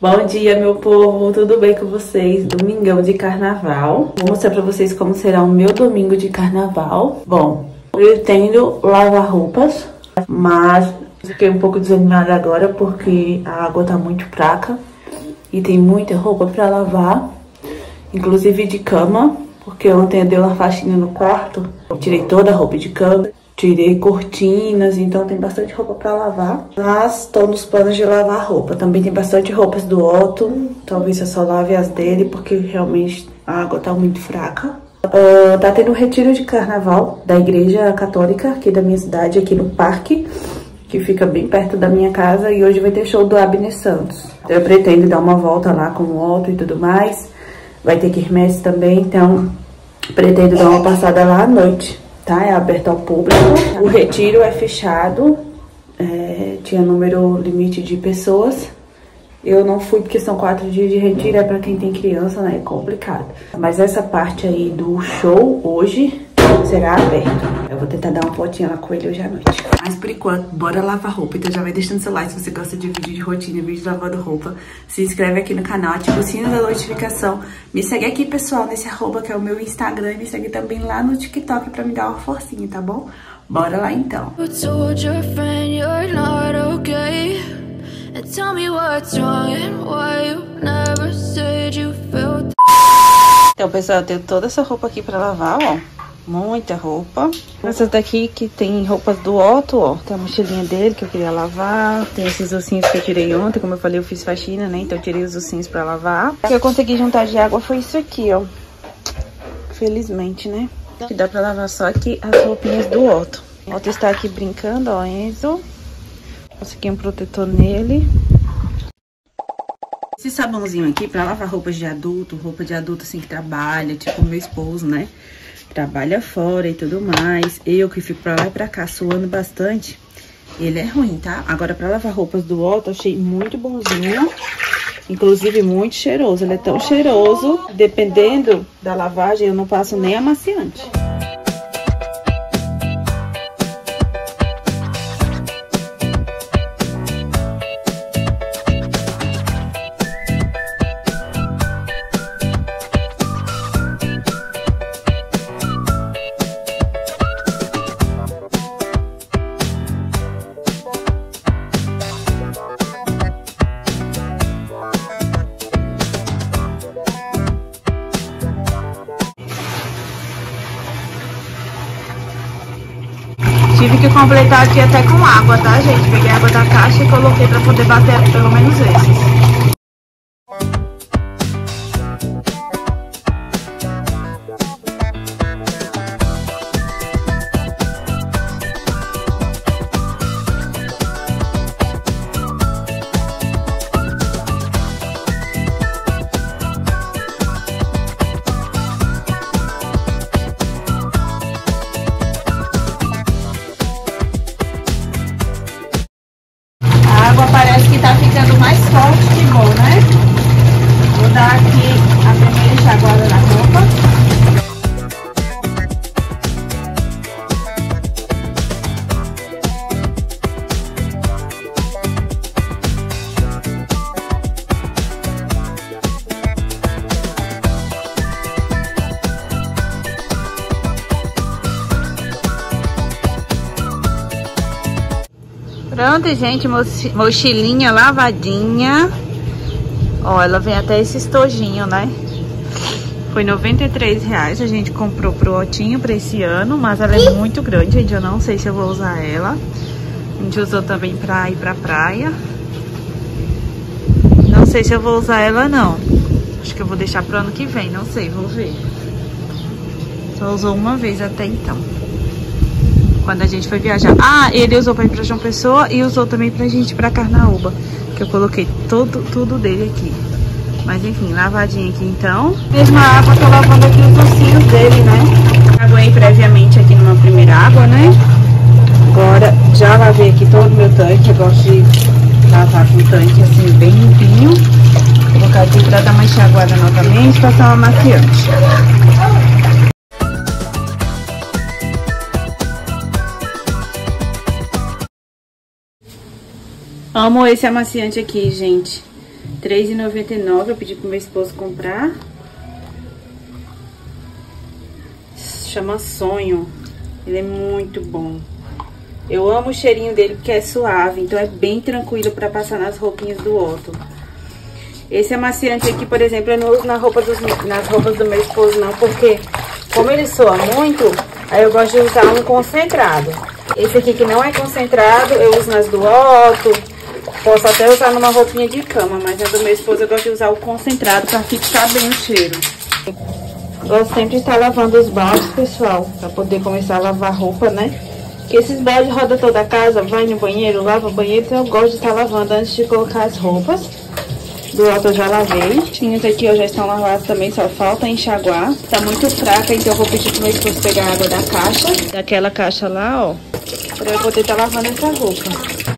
Bom dia, meu povo, tudo bem com vocês? Domingão de carnaval. Vou mostrar pra vocês como será o meu domingo de carnaval. Bom, eu pretendo lavar roupas, mas fiquei um pouco desanimada agora porque a água tá muito fraca e tem muita roupa pra lavar, inclusive de cama, porque ontem eu dei uma faxina no quarto, tirei toda a roupa de cama, Tirei cortinas, então tem bastante roupa pra lavar. Mas tô nos planos de lavar roupa. Também tem bastante roupas do Otto. Talvez eu só lave as dele, porque realmente a água tá muito fraca. Uh, tá tendo um retiro de carnaval da igreja católica aqui da minha cidade, aqui no parque. Que fica bem perto da minha casa. E hoje vai ter show do Abner Santos. Eu pretendo dar uma volta lá com o Otto e tudo mais. Vai ter quermesse também, então pretendo dar uma passada lá à noite tá? É aberto ao público. O retiro é fechado, é, tinha número limite de pessoas. Eu não fui porque são quatro dias de retiro, é pra quem tem criança, né? É complicado. Mas essa parte aí do show hoje será aberto. Eu vou tentar dar uma fotinha lá com ele hoje à noite. Mas por enquanto, bora lavar roupa. Então já vai deixando seu like se você gosta de vídeo de rotina, vídeo de lavando roupa. Se inscreve aqui no canal, ativa o sino da notificação. Me segue aqui, pessoal, nesse arroba que é o meu Instagram. E me segue também lá no TikTok pra me dar uma forcinha, tá bom? Bora lá então. Então, pessoal, eu tenho toda essa roupa aqui pra lavar, ó. Muita roupa. Essas daqui que tem roupas do Otto, ó. Tem a mochilinha dele que eu queria lavar. Tem esses ossinhos que eu tirei ontem. Como eu falei, eu fiz faxina, né? Então eu tirei os ossinhos pra lavar. O que eu consegui juntar de água foi isso aqui, ó. Felizmente, né? Que dá pra lavar só aqui as roupinhas do Otto. O Otto está aqui brincando, ó, Enzo. Consegui um protetor nele. Esse sabãozinho aqui pra lavar roupas de adulto, roupa de adulto assim que trabalha, tipo meu esposo, né? Trabalha fora e tudo mais. Eu que fico pra lá e pra cá suando bastante, ele é ruim, tá? Agora, pra lavar roupas do Otto, achei muito bonzinho. Inclusive, muito cheiroso. Ele é tão cheiroso, dependendo da lavagem, eu não passo nem amaciante. Completar aqui até com água, tá, gente? Peguei água da caixa e coloquei pra poder bater pelo menos esses. Pronto, gente, mochilinha lavadinha. Ó, ela vem até esse estojinho, né? Foi 93 reais, a gente comprou pro Otinho pra esse ano, mas ela é muito grande, gente, eu não sei se eu vou usar ela. A gente usou também pra ir pra praia. Não sei se eu vou usar ela, não. Acho que eu vou deixar pro ano que vem, não sei, vou ver. Só usou uma vez até então quando a gente foi viajar. Ah, ele usou pra ir pra João Pessoa e usou também pra gente ir pra Carnaúba. Que eu coloquei todo, tudo dele aqui. Mas enfim, lavadinha aqui então. Mesma água, tô lavando aqui os ossinhos dele, né? Aguei previamente aqui numa primeira água, né? Agora já lavei aqui todo o meu tanque. Eu gosto de lavar com o tanque assim bem limpinho. Vou colocar aqui pra dar uma enxaguada novamente passar uma maquiante. Amo esse amaciante aqui, gente. R$3,99, eu pedi pro meu esposo comprar. Chama Sonho. Ele é muito bom. Eu amo o cheirinho dele porque é suave, então é bem tranquilo pra passar nas roupinhas do Otto. Esse amaciante aqui, por exemplo, eu não uso na roupa dos, nas roupas do meu esposo não, porque como ele soa muito, aí eu gosto de usar um concentrado. Esse aqui que não é concentrado, eu uso nas do Otto, posso até usar numa roupinha de cama, mas a do meu esposo eu gosto de usar o concentrado pra fixar bem o cheiro. Gosto sempre de estar lavando os baldes, pessoal, pra poder começar a lavar roupa, né? Porque esses baldes roda toda a casa, vai no banheiro, lava o banheiro, então eu gosto de estar lavando antes de colocar as roupas. Do outro eu já lavei. Tinhas aqui ó, já estão lavados também, só falta enxaguar. Tá muito fraca, então eu vou pedir pro meu esposo pegar a água da caixa. Daquela caixa lá, ó. Pra eu poder estar tá lavando essa roupa.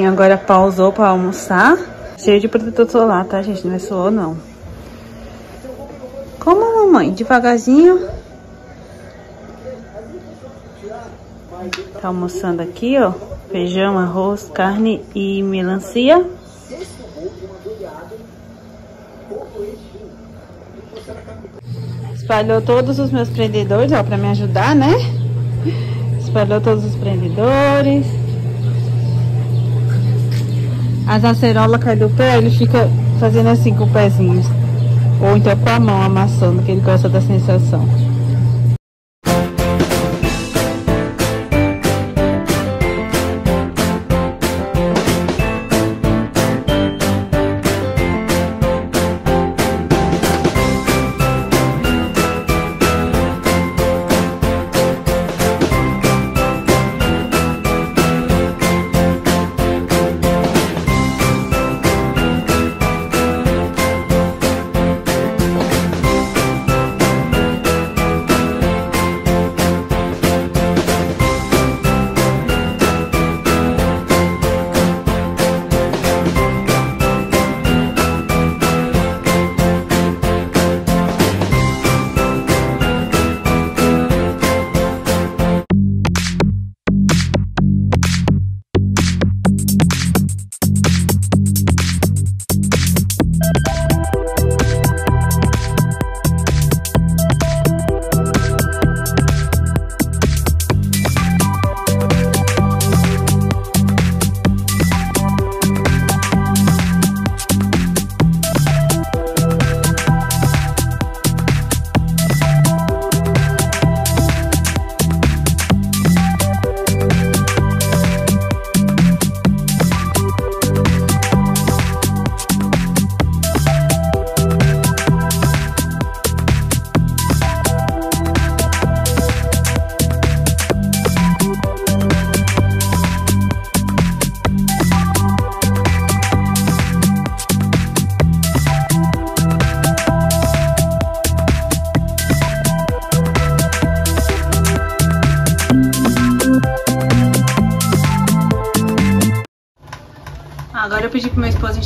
Aqui agora pausou pra almoçar. Cheio de protetor solar, tá, gente? Não é suor, não. Como, mamãe? Devagarzinho. Tá almoçando aqui, ó. Feijão, arroz, carne e melancia. Espalhou todos os meus prendedores, ó, pra me ajudar, né? Espalhou todos os prendedores. As acerolas caem do pé, ele fica fazendo assim com o pezinho. Ou então com a mão amassando, que ele gosta da sensação.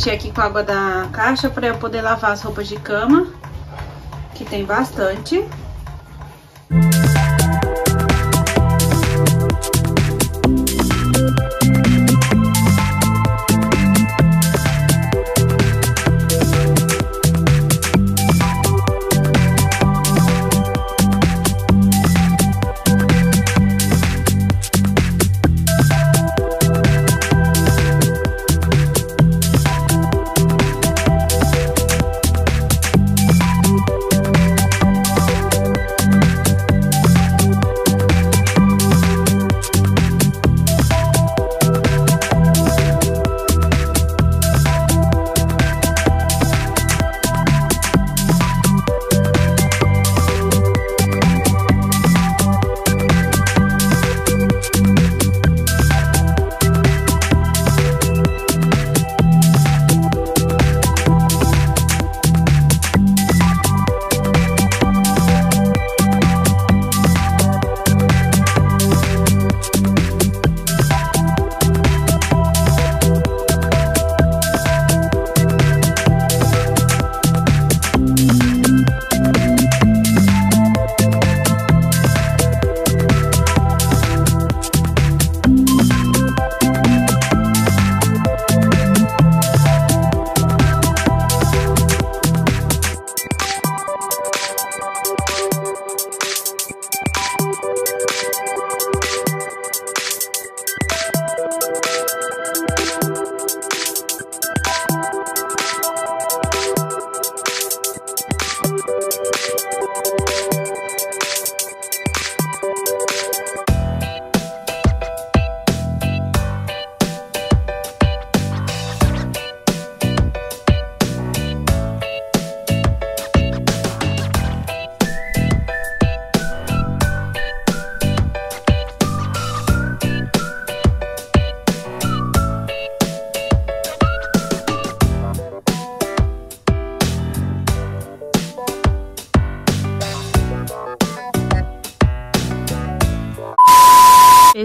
Encher aqui com a água da caixa pra eu poder lavar as roupas de cama, que tem bastante.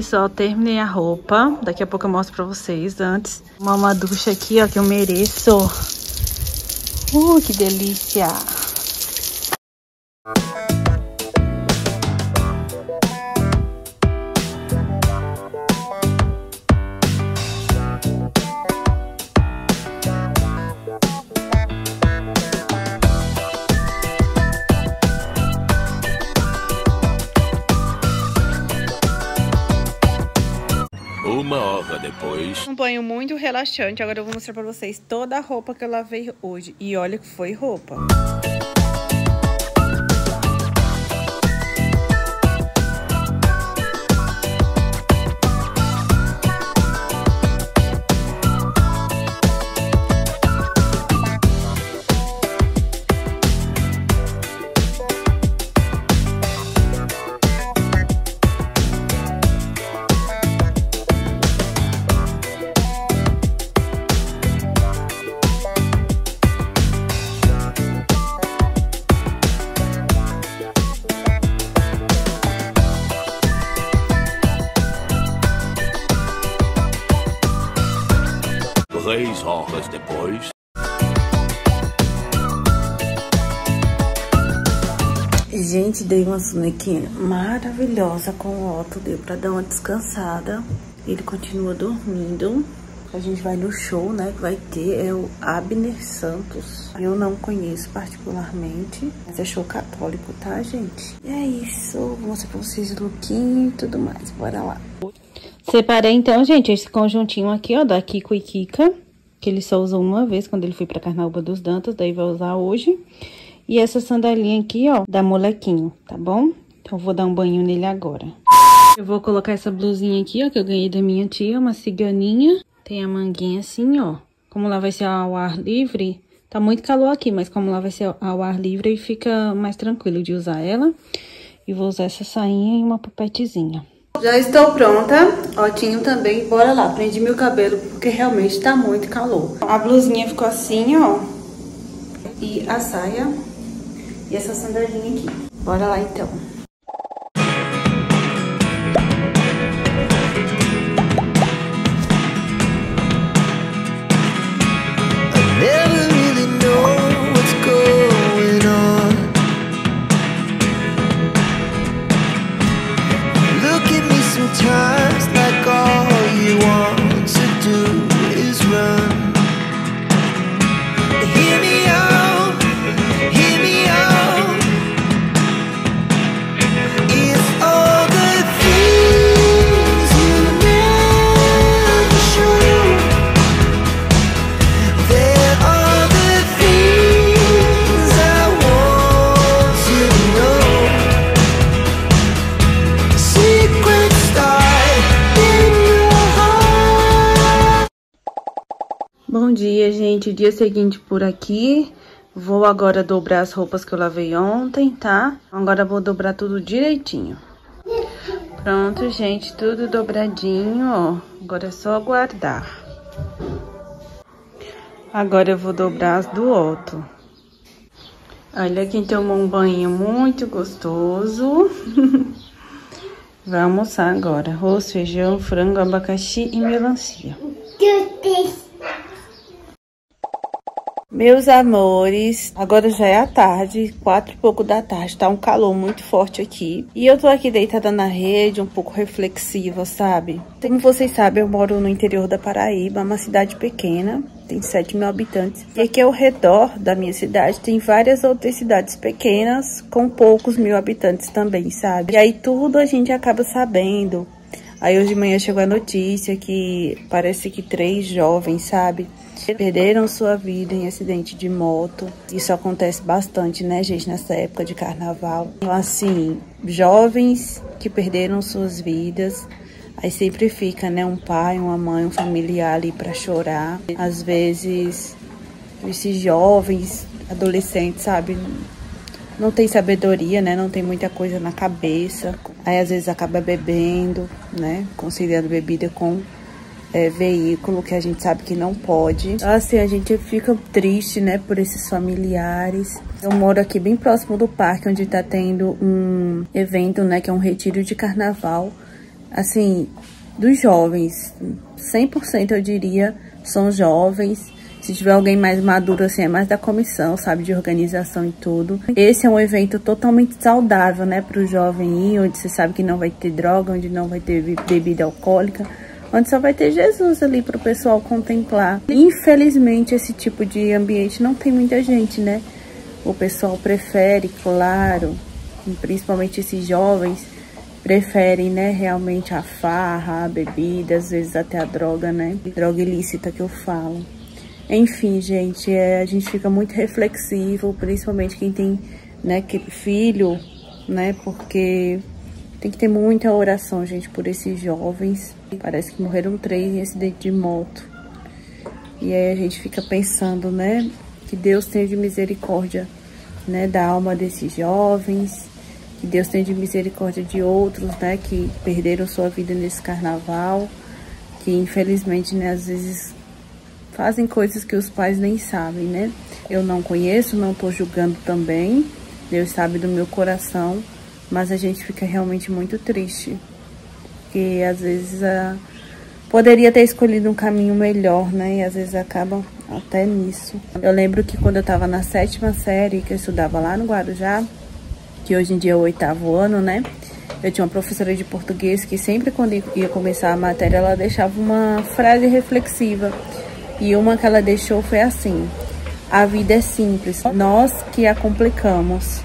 Pessoal, terminei a roupa. Daqui a pouco eu mostro pra vocês. Antes, uma ducha aqui, ó, que eu mereço. Uh, que delícia! Depois. Um banho muito relaxante. Agora eu vou mostrar pra vocês toda a roupa que eu lavei hoje. E olha que foi roupa. Três horas depois. Gente, dei uma sonequinha maravilhosa com o Otto. Deu pra dar uma descansada. Ele continua dormindo. A gente vai no show, né? Que vai ter é o Abner Santos. Eu não conheço particularmente, mas é show católico, tá, gente? E é isso. Vou mostrar pra vocês o lookinho e tudo mais. Bora lá. Separei então, gente, esse conjuntinho aqui, ó, da Kiko e Kika. Que ele só usou uma vez quando ele foi pra Carnaúba dos Dantas, daí vai usar hoje. E essa sandalinha aqui, ó, da Molequinho, tá bom? Então, vou dar um banho nele agora. Eu vou colocar essa blusinha aqui, ó, que eu ganhei da minha tia, uma ciganinha. Tem a manguinha assim, ó. Como lá vai ser ao ar livre, tá muito calor aqui, mas como lá vai ser ao ar livre, fica mais tranquilo de usar ela. E vou usar essa sainha e uma papetezinha. Já estou pronta, Otinho também, bora lá, prendi meu cabelo porque realmente tá muito calor. A blusinha ficou assim, ó, e a saia e essa sandalinha aqui. Bora lá então. Gente. Dia seguinte por aqui. Vou agora dobrar as roupas que eu lavei ontem, tá? Agora vou dobrar tudo direitinho. Pronto, gente. Tudo dobradinho, ó. Agora é só guardar. Agora eu vou dobrar as do Otto. Olha quem tomou um banho muito gostoso. Vai almoçar agora. Arroz, feijão, frango, abacaxi e melancia. Meus amores, agora já é a tarde, quatro e pouco da tarde, tá um calor muito forte aqui. E eu tô aqui deitada na rede, um pouco reflexiva, sabe? Como vocês sabem, eu moro no interior da Paraíba, uma cidade pequena, tem 7 mil habitantes. E aqui ao redor da minha cidade tem várias outras cidades pequenas, com poucos mil habitantes também, sabe? E aí tudo a gente acaba sabendo. Aí hoje de manhã chegou a notícia que parece que três jovens, sabe? Perderam sua vida em acidente de moto. Isso acontece bastante, né, gente, nessa época de carnaval. Então, assim, jovens que perderam suas vidas. Aí sempre fica, né, um pai, uma mãe, um familiar ali pra chorar. Às vezes, esses jovens, adolescentes, sabe? Não tem sabedoria, né? Não tem muita coisa na cabeça. Aí às vezes acaba bebendo, né? Conciliando bebida com é, veículo que a gente sabe que não pode. Assim, a gente fica triste, né, por esses familiares. Eu moro aqui bem próximo do parque, onde tá tendo um evento, né, que é um retiro de carnaval assim, dos jovens, 100% eu diria, são jovens. Se tiver alguém mais maduro, assim, é mais da comissão, sabe, de organização e tudo. Esse é um evento totalmente saudável, né, para o jovem ir, onde você sabe que não vai ter droga, onde não vai ter bebida alcoólica, onde só vai ter Jesus ali para o pessoal contemplar. Infelizmente, esse tipo de ambiente não tem muita gente, né? O pessoal prefere, claro, principalmente esses jovens, preferem, né, realmente a farra, a bebida, às vezes até a droga, né? Droga ilícita que eu falo. Enfim, gente, é, a gente fica muito reflexivo, principalmente quem tem, né, filho, né, porque tem que ter muita oração, gente, por esses jovens. Parece que morreram três em acidente de moto. E aí a gente fica pensando, né, que Deus tenha de misericórdia, né, da alma desses jovens, que Deus tenha de misericórdia de outros, né, que perderam sua vida nesse carnaval, que infelizmente, né, às vezes fazem coisas que os pais nem sabem, né? Eu não conheço, não tô julgando também, Deus sabe do meu coração, mas a gente fica realmente muito triste, porque às vezes a... poderia ter escolhido um caminho melhor, né? E às vezes acaba até nisso. Eu lembro que quando eu tava na sétima série, que eu estudava lá no Guarujá, que hoje em dia é o oitavo ano, né? Eu tinha uma professora de português que sempre quando ia começar a matéria, ela deixava uma frase reflexiva. E uma que ela deixou foi assim: A vida é simples, nós que a complicamos.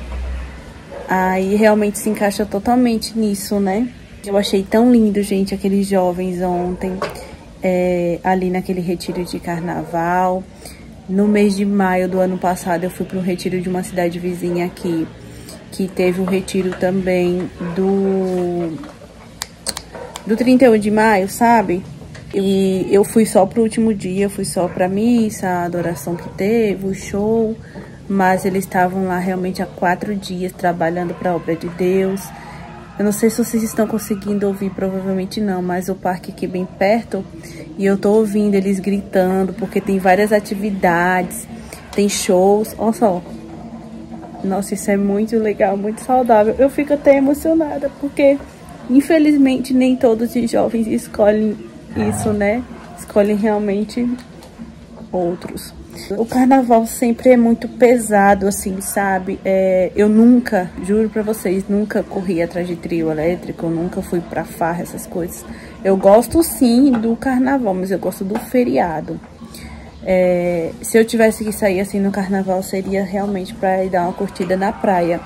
Aí realmente se encaixa totalmente nisso, né? Eu achei tão lindo, gente, aqueles jovens ontem, é, ali naquele retiro de carnaval. No mês de maio do ano passado, eu fui para um retiro de uma cidade vizinha aqui que teve o retiro também do do 31 de maio, sabe? E eu fui só pro último dia, fui só pra missa, a adoração que teve, o show. Mas eles estavam lá realmente há quatro dias trabalhando para a obra de Deus. Eu não sei se vocês estão conseguindo ouvir, provavelmente não, mas o parque aqui é bem perto e eu tô ouvindo eles gritando porque tem várias atividades, tem shows. Olha só, nossa, isso é muito legal, muito saudável. Eu fico até emocionada, porque infelizmente nem todos os jovens escolhem isso, né? Escolhem realmente outros. O carnaval sempre é muito pesado, assim, sabe? É, eu nunca, juro pra vocês, nunca corri atrás de trio elétrico, nunca fui pra farra, essas coisas. Eu gosto sim do carnaval, mas eu gosto do feriado. É, se eu tivesse que sair assim no carnaval, seria realmente para ir dar uma curtida na praia.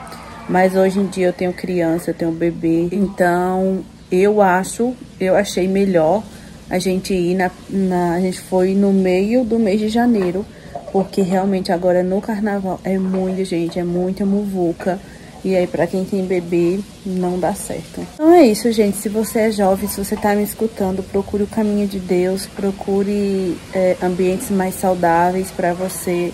Mas hoje em dia eu tenho criança, eu tenho bebê, então eu acho, eu achei melhor a gente ir na, na, a gente foi no meio do mês de janeiro, porque realmente agora no carnaval é muita gente, é muita muvuca. E aí, pra quem tem bebê, não dá certo. Então é isso, gente. Se você é jovem, se você tá me escutando, procure o caminho de Deus, procure é, ambientes mais saudáveis para você,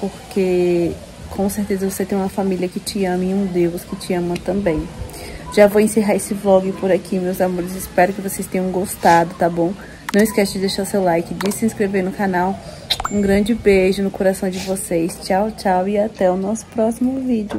porque com certeza você tem uma família que te ama e um Deus que te ama também. Já vou encerrar esse vlog por aqui, meus amores. Espero que vocês tenham gostado, tá bom? Não esquece de deixar seu like, de se inscrever no canal. Um grande beijo no coração de vocês. Tchau, tchau e até o nosso próximo vídeo.